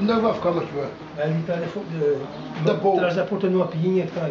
Ne, va mów de, de, de, de, de, de,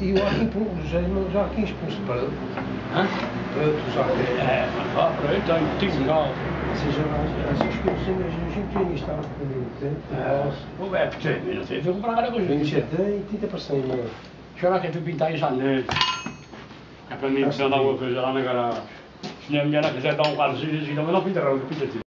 E o Joaquim Pujo, já aqui expulso para ele. Hã? Para outro Joaquim. É, mas lá para ele tem tive mal. Ou seja, as expulsões, a gente tinha estado com o tempo. O é possível, não sei, comprar agora com a gente. 30 para 100 mil. Chorar que tu pintar em janeiro. É para mim, se eu dar alguma coisa lá na garagem. Se minha mulher quiser dar um par de giros, então eu não pintarão, eu pinto